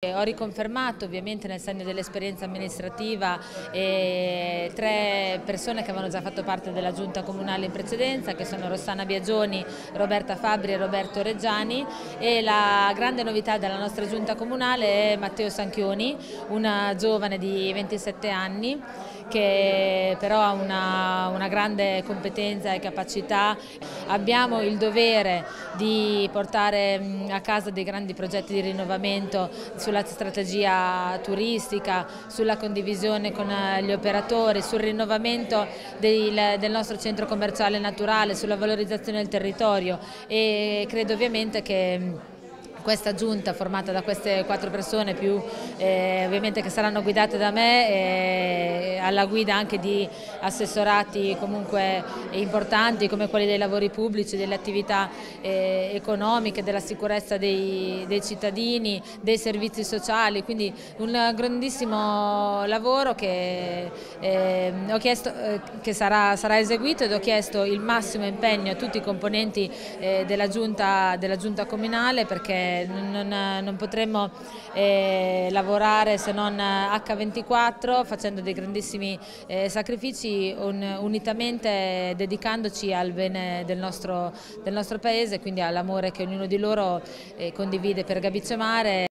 Ho riconfermato ovviamente nel segno dell'esperienza amministrativa eh, tre persone che avevano già fatto parte della giunta comunale in precedenza che sono Rossana Biagioni, Roberta Fabri e Roberto Reggiani e la grande novità della nostra giunta comunale è Matteo Sanchioni, una giovane di 27 anni che però ha una, una grande competenza e capacità. Abbiamo il dovere di portare a casa dei grandi progetti di rinnovamento sulla strategia turistica, sulla condivisione con eh, gli operatori, sul rinnovamento del, del nostro centro commerciale naturale, sulla valorizzazione del territorio e credo ovviamente che questa giunta formata da queste quattro persone più eh, ovviamente che saranno guidate da me eh, alla guida anche di assessorati comunque importanti come quelli dei lavori pubblici, delle attività eh, economiche, della sicurezza dei, dei, cittadini, dei servizi sociali, quindi un grandissimo lavoro che, eh, ho chiesto, eh, che sarà, sarà, eseguito ed ho chiesto il massimo impegno a tutti i componenti eh, della giunta, della giunta comunale perché non, non potremmo eh, lavorare se non H24 facendo dei grandissimi eh, sacrifici un, unitamente dedicandoci al bene del nostro, del nostro paese, quindi all'amore che ognuno di loro eh, condivide per Gabiccio Mare.